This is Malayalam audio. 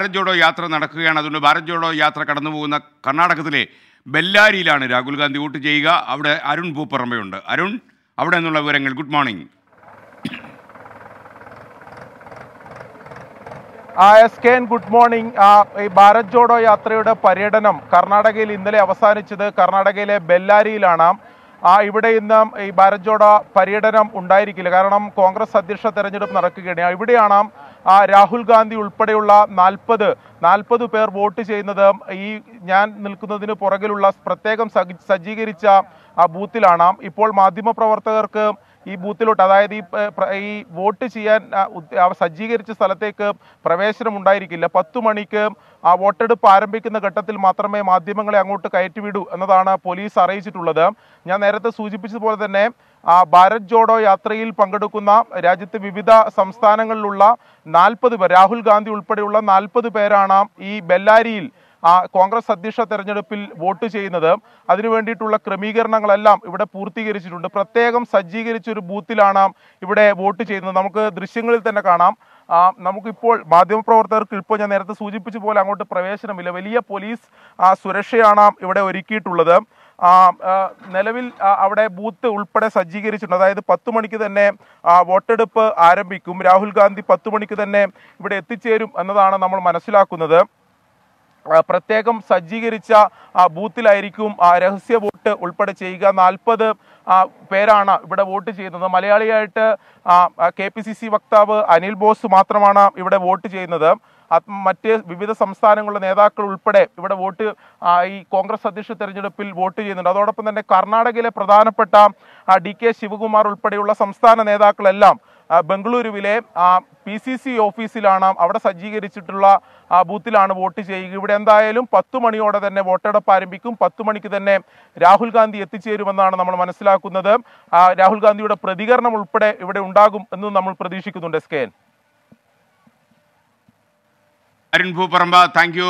ഭാരത് ജോഡോ യാത്ര നടക്കുകയാണ്. അതുകൊണ്ട് ഭാരത് ജോഡോ യാത്ര കടന്നു പോകുന്ന കർണാടകത്തിലെ ബെല്ലാരിയിലാണ് രാഹുൽ ഗാന്ധി വോട്ട് ചെയ്യുക. അവിടെ അരുൺ പൂപ്പറമ്പയുണ്ട് അരുൺ അവിടെ നിന്നുള്ള വിവരങ്ങൾ. Good morning. S. K. N. Good morning. ഈ ഭാരത് ജോഡോ യാത്രയുടെ പര്യടനം കർണാടകയിൽ ഇന്നലെ അവസാനിച്ചത് കർണാടകയിലെ ബെല്ലാരിയിലാണ്. ആ ഇവിടെ ഇന്ന് ഈ ഭാരത് ജോഡോ പര്യടനം ഉണ്ടായിരിക്കില്ല. കാരണം കോൺഗ്രസ് അധ്യക്ഷ തെരഞ്ഞെടുപ്പ് നടക്കുകയാണ്. ഇവിടെയാണ് രാഹുൽ ഗാന്ധി ഉൾപ്പെടെയുള്ള നാൽപ്പത് നാൽപ്പത് പേർ വോട്ട് ചെയ്യുന്നത് ഈ ഞാൻ നിൽക്കുന്നതിന് പുറകിലുള്ള പ്രത്യേകം സജ്ജ- സജ്ജീകരിച്ച ആ ബൂത്തിലാണ്. ഇപ്പോൾ മാധ്യമപ്രവർത്തകർക്ക് ഈ ബൂത്തിലോട്ട് അതായത് ഈ ഈ വോട്ട് ചെയ്യാൻ ആ, സജ്ജീകരിച്ച സ്ഥലത്തേക്ക് പ്രവേശനം ഉണ്ടായിരിക്കില്ല. പത്തു മണിക്ക് ആ വോട്ടെടുപ്പ് ആരംഭിക്കുന്ന ഘട്ടത്തിൽ മാത്രമേ മാധ്യമങ്ങളെ അങ്ങോട്ട് കയറ്റിവിടൂ എന്നതാണ് പോലീസ് അറിയിച്ചിട്ടുള്ളത്. ഞാൻ നേരത്തെ സൂചിപ്പിച്ചതുപോലെ തന്നെ ആ ഭാരത് ജോഡോ യാത്രയിൽ പങ്കെടുക്കുന്ന രാജ്യത്തെ വിവിധ സംസ്ഥാനങ്ങളിലുള്ള നാൽപ്പത് പേർ രാഹുൽ ഗാന്ധി ഉൾപ്പെടെയുള്ള നാൽപ്പത് പേരാണ് ഈ ബെല്ലാരിയിൽ കോൺഗ്രസ് അധ്യക്ഷ തെരഞ്ഞെടുപ്പിൽ വോട്ട് ചെയ്യുന്നത്. അതിനു വേണ്ടിയിട്ടുള്ള ക്രമീകരണങ്ങളെല്ലാം ഇവിടെ പൂർത്തീകരിച്ചിട്ടുണ്ട്. പ്രത്യേകം സജ്ജീകരിച്ച ഒരു ബൂത്തിലാണ് ഇവിടെ വോട്ട് ചെയ്യുന്നത്. നമുക്ക് ദൃശ്യങ്ങളിൽ തന്നെ കാണാം. നമുക്കിപ്പോൾ മാധ്യമപ്രവർത്തകർക്ക് ഇപ്പോൾ ഞാൻ നേരത്തെ സൂചിപ്പിച്ച പോലെ അങ്ങോട്ട് പ്രവേശനമില്ല. വലിയ പോലീസ് സുരക്ഷയാണ് ഇവിടെ ഒരുക്കിയിട്ടുള്ളത്. നിലവിൽ അവിടെ ബൂത്ത് ഉൾപ്പെടെ സജ്ജീകരിച്ചിട്ടുണ്ട്. അതായത് പത്ത് മണിക്ക് തന്നെ വോട്ടെടുപ്പ് ആരംഭിക്കും. രാഹുൽ ഗാന്ധി പത്ത് മണിക്ക് തന്നെ ഇവിടെ എത്തിച്ചേരും എന്നതാണ് നമ്മൾ മനസ്സിലാക്കുന്നത്. പ്രത്യേകം സജ്ജീകരിച്ച ബൂത്തിലായിരിക്കും രഹസ്യ വോട്ട് ഉൾപ്പെടെ ചെയ്യുക. നാൽപ്പത് പേരാണ് ഇവിടെ വോട്ട് ചെയ്യുന്നത്. മലയാളിയായിട്ട് കെ പി സി സി വക്താവ് അനിൽ ബോസ് മാത്രമാണ് ഇവിടെ വോട്ട് ചെയ്യുന്നത്. മറ്റ് വിവിധ സംസ്ഥാനങ്ങളിലെ നേതാക്കൾ ഉൾപ്പെടെ ഇവിടെ വോട്ട് ഈ കോൺഗ്രസ് അധ്യക്ഷ തെരഞ്ഞെടുപ്പിൽ വോട്ട് ചെയ്യുന്നുണ്ട്. അതോടൊപ്പം തന്നെ കർണാടകയിലെ പ്രധാനപ്പെട്ട ഡി കെ ശിവകുമാർ ഉൾപ്പെടെയുള്ള സംസ്ഥാന നേതാക്കളെല്ലാം ബംഗളൂരുവിലെ പി സി സി ഓഫീസിലാണ് അവിടെ സജ്ജീകരിച്ചിട്ടുള്ള ബൂത്തിലാണ് വോട്ട് ചെയ്യുക. ഇവിടെ എന്തായാലും പത്തു മണിയോടെ തന്നെ വോട്ടെടുപ്പ് ആരംഭിക്കും. പത്തു മണിക്ക് തന്നെ രാഹുൽ ഗാന്ധി എത്തിച്ചേരുമെന്നാണ് നമ്മൾ മനസ്സിലാക്കുന്നത്. രാഹുൽ ഗാന്ധിയുടെ പ്രതികരണം ഉൾപ്പെടെ ഇവിടെ ഉണ്ടാകും എന്ന് നമ്മൾ പ്രതീക്ഷിക്കുന്നുണ്ട് S K Arun Pooparamba thank